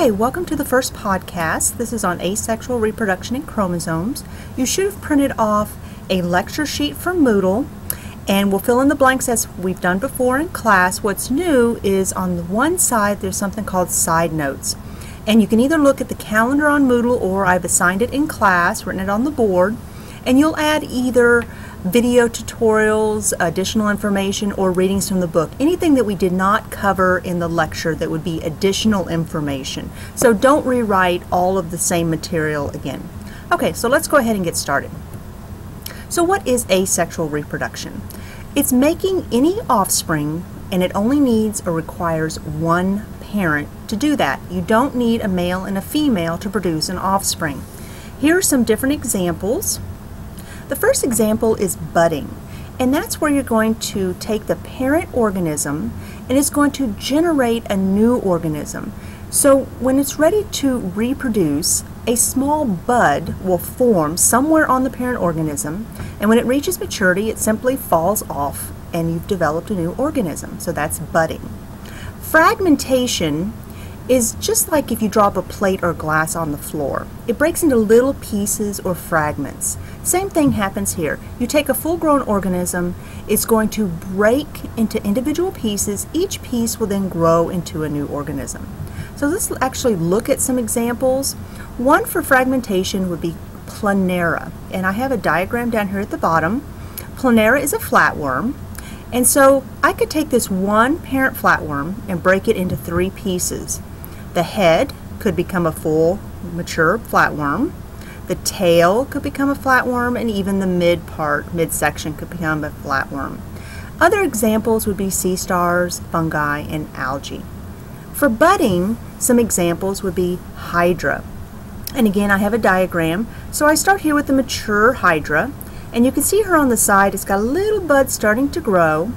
Okay, welcome to the first podcast. This is on asexual reproduction in chromosomes. You should have printed off a lecture sheet from Moodle and we'll fill in the blanks as we've done before in class. What's new is on the one side there's something called side notes. And you can either look at the calendar on Moodle or I've assigned it in class, written it on the board, and you'll add either video tutorials, additional information, or readings from the book. Anything that we did not cover in the lecture that would be additional information. So don't rewrite all of the same material again. Okay, so let's go ahead and get started. So what is asexual reproduction? It's making any offspring and it only needs or requires one parent to do that. You don't need a male and a female to produce an offspring. Here are some different examples. The first example is budding, and that's where you're going to take the parent organism and it's going to generate a new organism. So when it's ready to reproduce, a small bud will form somewhere on the parent organism, and when it reaches maturity, it simply falls off and you've developed a new organism. So that's budding. Fragmentation is just like if you drop a plate or glass on the floor. It breaks into little pieces or fragments. Same thing happens here. You take a full-grown organism, it's going to break into individual pieces. Each piece will then grow into a new organism. So let's actually look at some examples. One for fragmentation would be Planaria, and I have a diagram down here at the bottom. Planaria is a flatworm, and so I could take this one parent flatworm and break it into three pieces. The head could become a full mature flatworm. The tail could become a flatworm and even the mid part, midsection could become a flatworm. Other examples would be sea stars, fungi, and algae. For budding, some examples would be hydra. And again, I have a diagram. So I start here with the mature hydra. And you can see her on the side. It's got a little bud starting to grow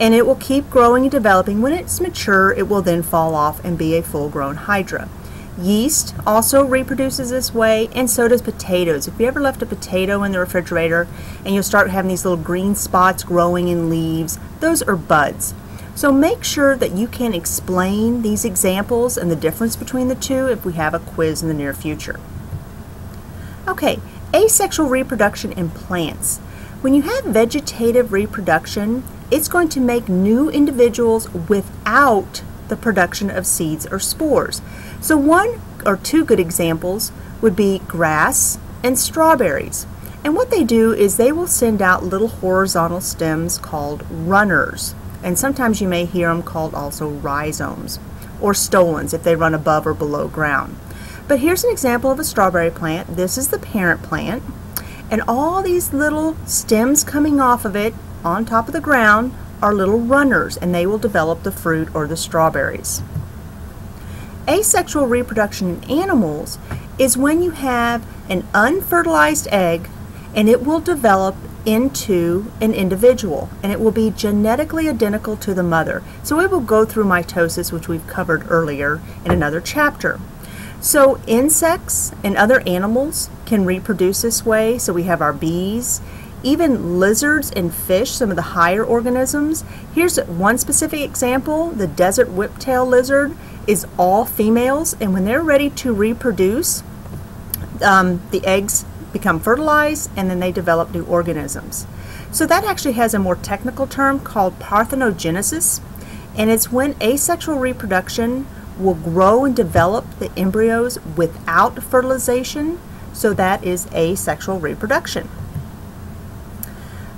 and it will keep growing and developing. When it's mature, it will then fall off and be a full-grown hydra. Yeast also reproduces this way, and so does potatoes. If you ever left a potato in the refrigerator and you'll start having these little green spots growing in leaves, those are buds. So make sure that you can explain these examples and the difference between the two if we have a quiz in the near future. Okay, asexual reproduction in plants. When you have vegetative reproduction, it's going to make new individuals without the production of seeds or spores. So one or two good examples would be grass and strawberries. And what they do is they will send out little horizontal stems called runners. And sometimes you may hear them called also rhizomes or stolons if they run above or below ground. But here's an example of a strawberry plant. This is the parent plant. And all these little stems coming off of it on top of the ground are little runners and they will develop the fruit or the strawberries. Asexual reproduction in animals is when you have an unfertilized egg and it will develop into an individual and it will be genetically identical to the mother. So it will go through mitosis which we've covered earlier in another chapter. So insects and other animals can reproduce this way. So we have our bees even lizards and fish, some of the higher organisms. Here's one specific example. The desert whiptail lizard is all females, and when they're ready to reproduce, um, the eggs become fertilized and then they develop new organisms. So that actually has a more technical term called parthenogenesis, and it's when asexual reproduction will grow and develop the embryos without fertilization, so that is asexual reproduction.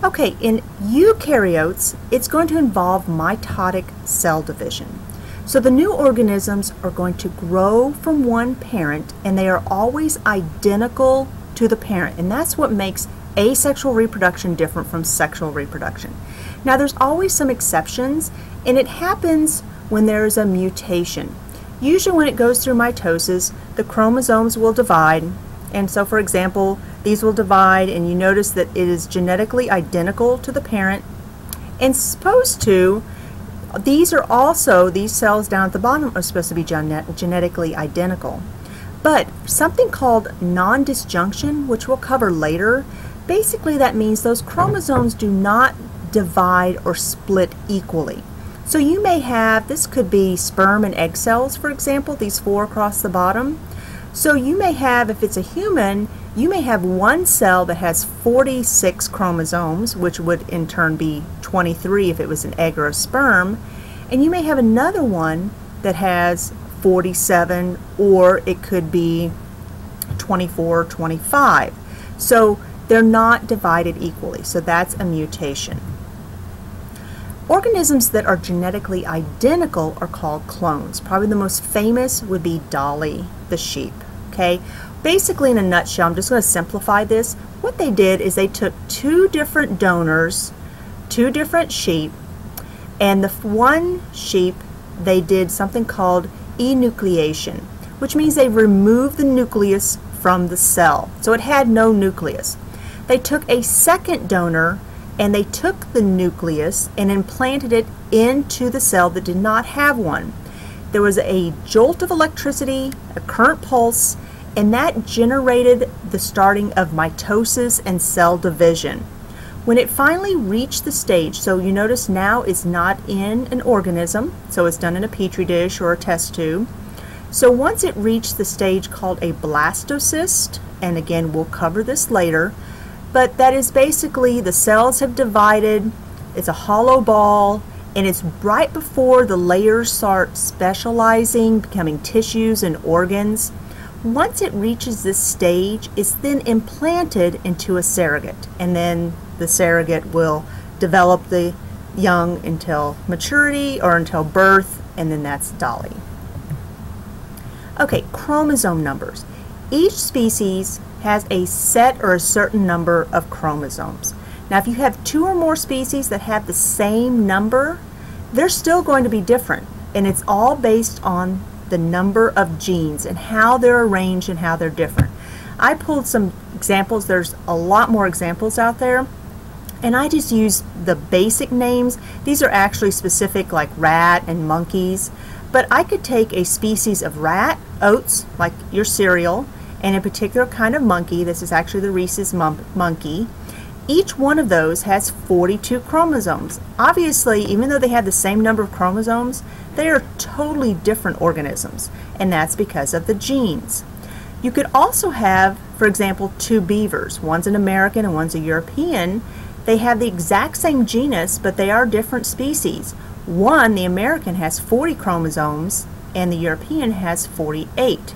Okay, in eukaryotes, it's going to involve mitotic cell division. So the new organisms are going to grow from one parent and they are always identical to the parent. And that's what makes asexual reproduction different from sexual reproduction. Now there's always some exceptions and it happens when there is a mutation. Usually when it goes through mitosis, the chromosomes will divide. And so for example, these will divide and you notice that it is genetically identical to the parent and supposed to these are also, these cells down at the bottom are supposed to be genetically identical. But something called non-disjunction, which we'll cover later, basically that means those chromosomes do not divide or split equally. So you may have, this could be sperm and egg cells, for example, these four across the bottom. So you may have, if it's a human, you may have one cell that has 46 chromosomes, which would in turn be 23 if it was an egg or a sperm, and you may have another one that has 47 or it could be 24, 25. So they're not divided equally, so that's a mutation. Organisms that are genetically identical are called clones. Probably the most famous would be Dolly the sheep. Okay, basically in a nutshell, I'm just going to simplify this. What they did is they took two different donors, two different sheep, and the one sheep they did something called enucleation, which means they removed the nucleus from the cell. So it had no nucleus. They took a second donor and they took the nucleus and implanted it into the cell that did not have one. There was a jolt of electricity, a current pulse, and that generated the starting of mitosis and cell division. When it finally reached the stage, so you notice now it's not in an organism, so it's done in a petri dish or a test tube. So once it reached the stage called a blastocyst, and again we'll cover this later, but that is basically the cells have divided, it's a hollow ball, and it's right before the layers start specializing, becoming tissues and organs. Once it reaches this stage, it's then implanted into a surrogate, and then the surrogate will develop the young until maturity or until birth, and then that's Dolly. Okay, chromosome numbers. Each species has a set or a certain number of chromosomes. Now, if you have two or more species that have the same number, they're still going to be different. And it's all based on the number of genes and how they're arranged and how they're different. I pulled some examples. There's a lot more examples out there. And I just use the basic names. These are actually specific like rat and monkeys. But I could take a species of rat, oats, like your cereal, and a particular kind of monkey, this is actually the rhesus monkey, each one of those has 42 chromosomes. Obviously, even though they have the same number of chromosomes, they are totally different organisms, and that's because of the genes. You could also have, for example, two beavers. One's an American and one's a European. They have the exact same genus, but they are different species. One, the American, has 40 chromosomes, and the European has 48.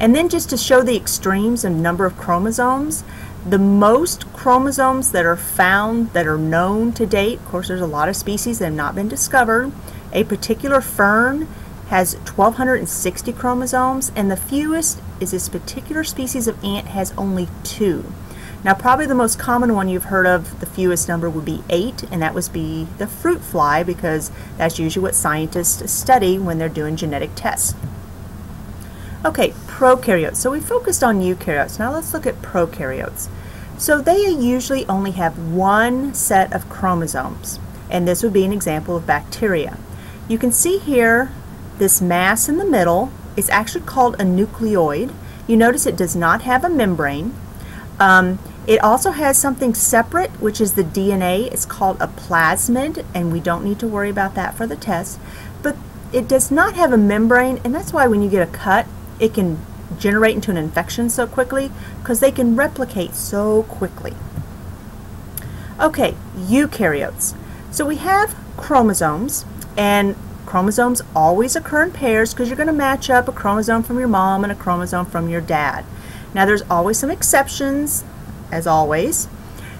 And then just to show the extremes and number of chromosomes, the most chromosomes that are found that are known to date, of course there's a lot of species that have not been discovered, a particular fern has 1260 chromosomes and the fewest is this particular species of ant has only two. Now probably the most common one you've heard of, the fewest number would be eight and that would be the fruit fly because that's usually what scientists study when they're doing genetic tests. Okay, prokaryotes. So we focused on eukaryotes. Now let's look at prokaryotes. So they usually only have one set of chromosomes, and this would be an example of bacteria. You can see here this mass in the middle is actually called a nucleoid. You notice it does not have a membrane. Um, it also has something separate, which is the DNA. It's called a plasmid, and we don't need to worry about that for the test. But it does not have a membrane, and that's why when you get a cut, it can generate into an infection so quickly because they can replicate so quickly. Okay, eukaryotes. So we have chromosomes, and chromosomes always occur in pairs because you're going to match up a chromosome from your mom and a chromosome from your dad. Now there's always some exceptions, as always.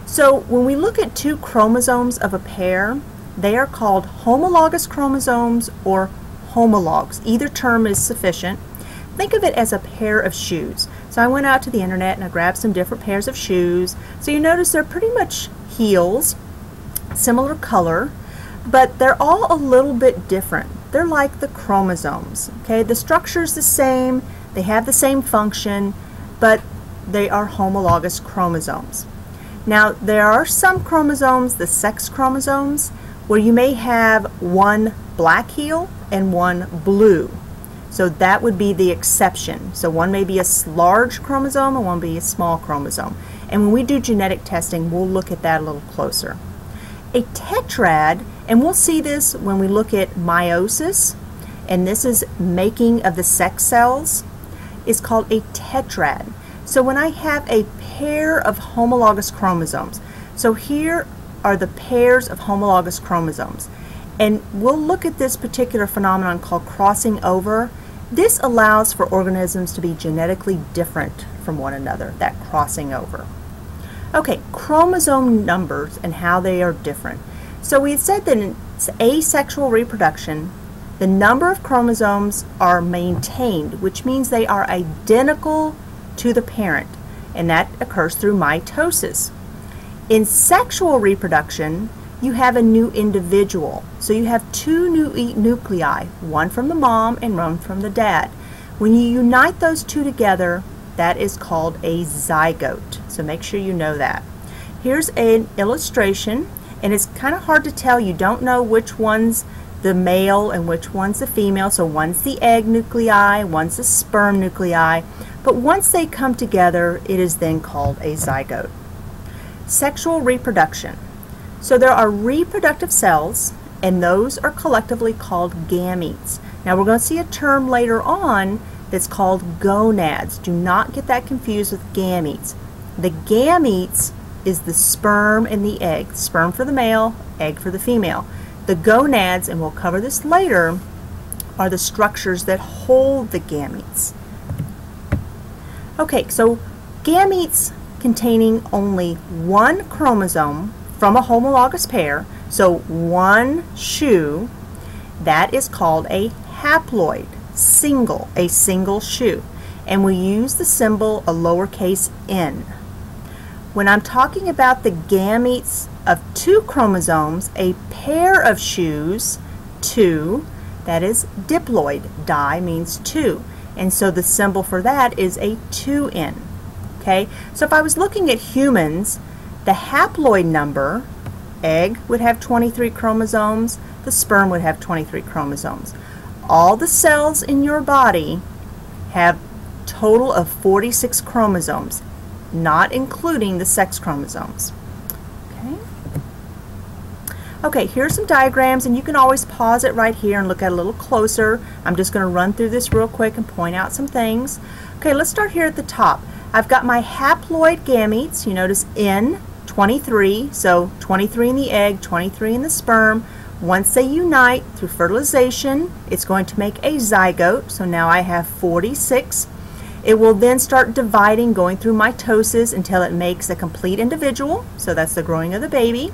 So when we look at two chromosomes of a pair, they are called homologous chromosomes or homologs. Either term is sufficient. Think of it as a pair of shoes. So I went out to the internet and I grabbed some different pairs of shoes. So you notice they're pretty much heels, similar color, but they're all a little bit different. They're like the chromosomes. Okay, the structure is the same, they have the same function, but they are homologous chromosomes. Now, there are some chromosomes, the sex chromosomes, where you may have one black heel and one blue. So that would be the exception. So one may be a large chromosome and one may be a small chromosome. And when we do genetic testing, we'll look at that a little closer. A tetrad, and we'll see this when we look at meiosis, and this is making of the sex cells, is called a tetrad. So when I have a pair of homologous chromosomes, so here are the pairs of homologous chromosomes. And we'll look at this particular phenomenon called crossing over. This allows for organisms to be genetically different from one another, that crossing over. Okay, chromosome numbers and how they are different. So we said that in asexual reproduction, the number of chromosomes are maintained, which means they are identical to the parent, and that occurs through mitosis. In sexual reproduction, you have a new individual. So you have two new nuclei, one from the mom and one from the dad. When you unite those two together, that is called a zygote. So make sure you know that. Here's an illustration, and it's kind of hard to tell. You don't know which one's the male and which one's the female. So one's the egg nuclei, one's the sperm nuclei. But once they come together, it is then called a zygote. Sexual reproduction. So there are reproductive cells, and those are collectively called gametes. Now we're going to see a term later on that's called gonads. Do not get that confused with gametes. The gametes is the sperm and the egg. Sperm for the male, egg for the female. The gonads, and we'll cover this later, are the structures that hold the gametes. Okay, so gametes containing only one chromosome from a homologous pair, so one shoe, that is called a haploid, single, a single shoe. And we use the symbol a lowercase n. When I'm talking about the gametes of two chromosomes, a pair of shoes, two, that is diploid. Di means two. And so the symbol for that is a 2n. Okay, so if I was looking at humans, the haploid number, egg would have 23 chromosomes, the sperm would have 23 chromosomes. All the cells in your body have total of 46 chromosomes, not including the sex chromosomes. Okay. Okay, here's some diagrams, and you can always pause it right here and look at a little closer. I'm just going to run through this real quick and point out some things. Okay, let's start here at the top. I've got my haploid gametes. You notice N, 23, so 23 in the egg, 23 in the sperm. Once they unite through fertilization, it's going to make a zygote. So now I have 46. It will then start dividing, going through mitosis until it makes a complete individual. So that's the growing of the baby.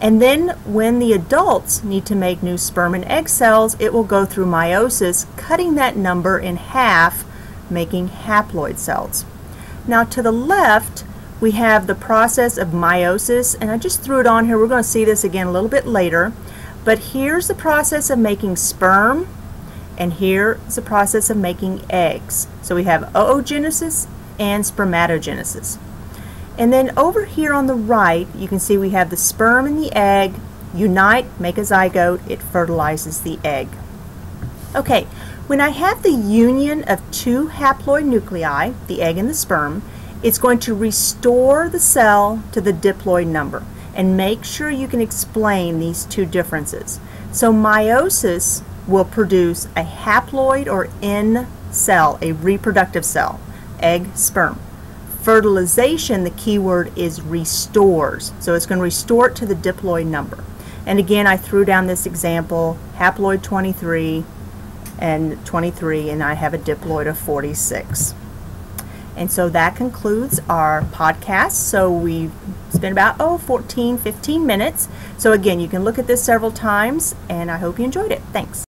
And then when the adults need to make new sperm and egg cells, it will go through meiosis, cutting that number in half, making haploid cells. Now to the left, we have the process of meiosis, and I just threw it on here. We're going to see this again a little bit later. But here's the process of making sperm, and here's the process of making eggs. So we have oogenesis and spermatogenesis. And then over here on the right, you can see we have the sperm and the egg unite, make a zygote, it fertilizes the egg. Okay, when I have the union of two haploid nuclei, the egg and the sperm, it's going to restore the cell to the diploid number and make sure you can explain these two differences. So meiosis will produce a haploid or N cell, a reproductive cell, egg, sperm. Fertilization, the key word is restores. So it's going to restore it to the diploid number. And again, I threw down this example, haploid 23, and 23 and I have a diploid of 46. And so that concludes our podcast. So we spent about, oh, 14, 15 minutes. So again, you can look at this several times and I hope you enjoyed it. Thanks.